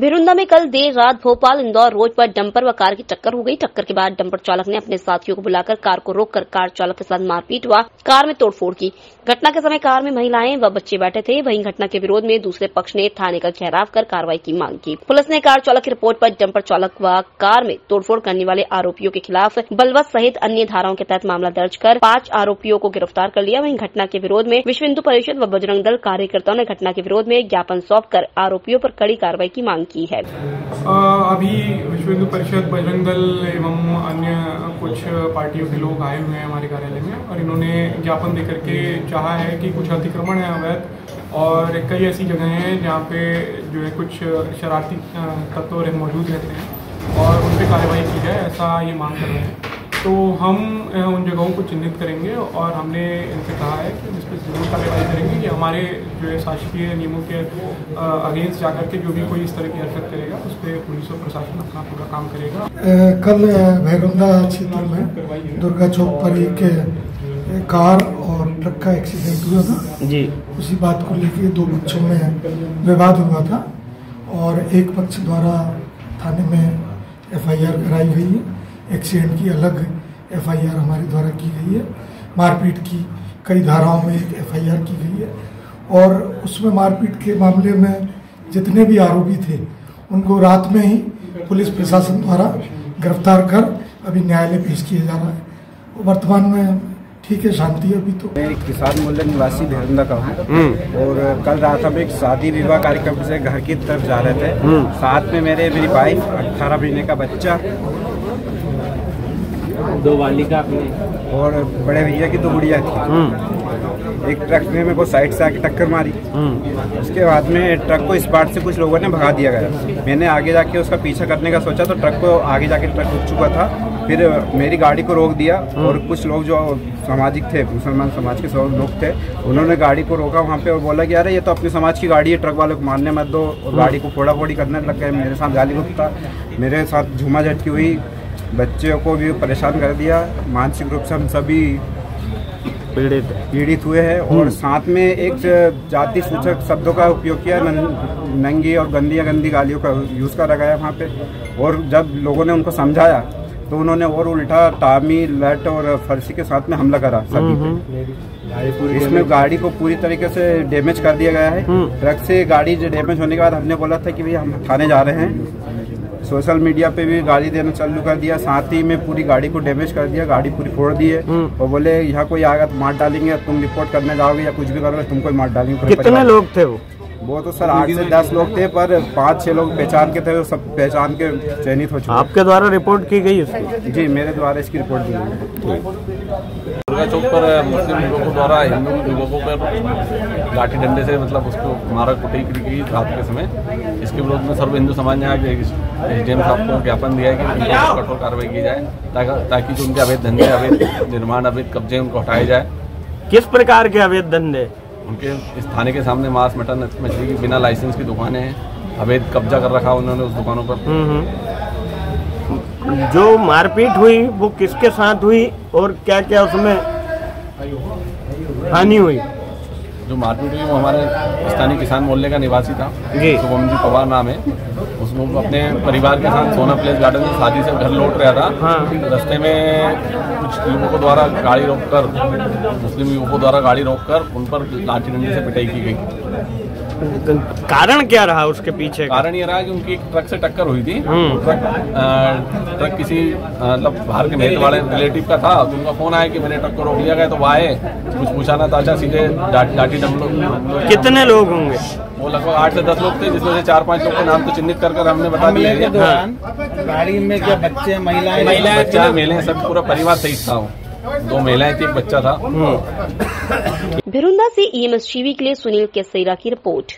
भिरुंदा में कल देर रात भोपाल, इंदौर रोड पर डंपर व कार की टक्कर हो गई। टक्कर के बाद डंपर चालक ने अपने साथियों को बुलाकर कार को रोककर कार चालक के साथ मारपीट हुआ कार में तोड़फोड़ की। घटना के समय कार में महिलाएँ व बच्चे बैठे थे। वहीं घटना के विरोध में दूसरे पक्ष ने थाने का घेराव कर कार्रवाई की मांग की। पुलिस ने कार चालक की रिपोर्ट पर डंपर चालक व कार में तोड़फोड़ करने वाले आरोपियों के खिलाफ बलवत सहित अन्य धाराओं के तहत मामला दर्ज कर पाँच आरोपियों को गिरफ़्तार कर लिया। वहीं घटना के विरोध में विश्व हिंदू परिषद व बजरंग दल कार्यकर्ताओं ने घटना के विरोध में ज्ञापन सौंप कर आरोपियों पर कड़ी कार्रवाई की मांग की है। अभी विश्व हिंदू परिषद, बजरंग दल एवं अन्य कुछ पार्टियों के लोग आए हुए हैं हमारे कार्यालय में और इन्होंने ज्ञापन देकर के चाहा है कि कुछ अतिक्रमण है अवैध और कई ऐसी जगह हैं जहाँ पे जो है कुछ शरारती तत्व मौजूद रहते हैं और उन पर कार्रवाई की जाए ऐसा ये मांग कर रहे हैं। तो हम उन जगहों को चिन्हित करेंगे और हमने इनसे कहा है कि इस पर ज़रूर कार्रवाई करेंगे कि हमारे जो है शासकीय नियमों के अगेंस्ट जाकर के जो भी कोई इस तरह की हरकत करेगा उस पर पुलिस और प्रशासन अपना पूरा काम करेगा। कल भैरुंदा क्षेत्र में दुर्गा चौक पर एक कार और ट्रक का एक्सीडेंट हुआ था। जी। उसी बात को लेकर दो पक्षों में विवाद हुआ था और एक पक्ष द्वारा थाने में एफआईआर कराई गई है। एक्सीडेंट की अलग एफआईआर हमारे द्वारा की गई है। मारपीट की कई धाराओं में एक एफआईआर की गई है। और उसमें मारपीट के मामले में जितने भी आरोपी थे उनको रात में ही पुलिस प्रशासन द्वारा गिरफ़्तार कर अभी न्यायालय पेश किया जा रहा है। वर्तमान में ठीक है शांति अभी तो। मैं किसान मूल्य निवासी भेरुंदा का हूँ। और कल रात हम एक शादी विवाह कार्यक्रम से घर की तरफ़ जा रहे थे। हम्म। साथ में मेरे मेरी वाइफ अठारह महीने का बच्चा दो बालिका अपने। और बड़े भैया की दो गुड़िया थी। हम्म। एक ट्रक ने मेरे को साइड से आके टक्कर मारी। हम्म। उसके बाद में ट्रक को इस पार्ट से कुछ लोगों ने भगा दिया गया। मैंने आगे जाके उसका पीछा करने का सोचा तो ट्रक को आगे जाके ट्रक रुक चुका था। फिर मेरी गाड़ी को रोक दिया हम्म। और कुछ लोग जो सामाजिक थे मुसलमान समाज के सब लोग थे उन्होंने गाड़ी को रोका वहाँ पे और बोला कि अरे ये तो अपने समाज की गाड़ी है ट्रक वाले को मारने मत दो और गाड़ी को फोड़ा फोड़ी करने लग गए। मेरे साथ गाली गुप्ता मेरे साथ झुमा झटकी हुई बच्चों को भी परेशान कर दिया। मानसिक रूप से हम सभी पीड़ित। पीड़ित हुए हैं और हम्म। साथ में एक जाति सूचक शब्दों का उपयोग किया नंगी और गंदी या गंदी गालियों का यूज़ करा गया वहाँ पे। और जब लोगों ने उनको समझाया तो उन्होंने और उल्टा टामी लट और फर्सी के साथ में हमला करा सभी पे हम्म, हम्म। इसमें गाड़ी को पूरी तरीके से डैमेज कर दिया गया है। ट्रक से गाड़ी डैमेज होने के बाद हमने बोला था कि भैया हम थाने जा रहे हैं। सोशल मीडिया पे भी गाली देना चालू कर दिया। साथ ही में पूरी गाड़ी को डैमेज कर दिया गाड़ी पूरी फोड़ दी है। हम्म। और बोले यहाँ कोई आएगा तो मार डालेंगे तुम रिपोर्ट करने जाओगे या कुछ भी करोगे तुमको मार डालेंगे कितने लोग थे वो? वो तो सर आठ से दस लोग थे पर पाँच छह लोग पहचान के थे वो सब पहचान के चयनित हो चुके। आपके द्वारा रिपोर्ट की गई उसकी? जी मेरे द्वारा इसकी रिपोर्ट दी गई। दुर्गा चौक पर मुस्लिम लोगों द्वारा हिंदू लोगों पर लाठी डंडे से मतलब उसको मारा कुटाई की गई रात के समय। इसके विरोध में सर्व हिंदू समाज ने आज एस डी एम साहब को ज्ञापन दिया है कि कठोर कार्रवाई की जाए ताकि जो उनके अवैध धंधे अवैध निर्माण अवैध कब्जे उनको हटाए जाए। किस प्रकार के अवैध धंधे? उनके इस थाने के सामने मांस मटन मछली की बिना लाइसेंस की दुकानें हैं। अवैध कब्जा कर रखा उन्होंने उस दुकानों पर। हम्म, हम्म। जो मारपीट हुई वो किसके साथ हुई और क्या क्या उसमें हानि हुई? जो मारपीट हुई वो हमारे स्थानीय किसान मोहल्ले का निवासी था। शुभम जी पवार नाम है। उसको अपने परिवार के साथ सोना प्लेस गार्डन में शादी से घर लौट रहा था। हाँ। रास्ते में कुछ युवकों द्वारा गाड़ी रोककर मुस्लिम युवकों द्वारा गाड़ी रोककर उन पर लाठी डंडी से पिटाई की गई। कारण क्या रहा उसके पीछे कारण ये रहा कि उनकी एक ट्रक से टक्कर हुई थी। हम्म। ट्रक ट्रक किसी मतलब बाहर के मेरे वाले रिलेटिव का था तो उनका फ़ोन आया कि मेरे ट्रक को रोक लिया गया तो वो आए। कुछ पूछा ना था अच्छा सीधे डाटी डम कितने लोग होंगे? वो लगभग आठ से दस लोग थे जिसमें से चार पाँच लोग के नाम तो चिन्हित कर कर हमने बता दिया गाड़ी में क्या बच्चे महिलाएँ महिलाएँ बच्चा मेले सब पूरा परिवार सही था दो महिलाएँ थी एक बच्चा था। भिरुंदा से ईएमएस टीवी के लिए सुनील केसैरा की रिपोर्ट।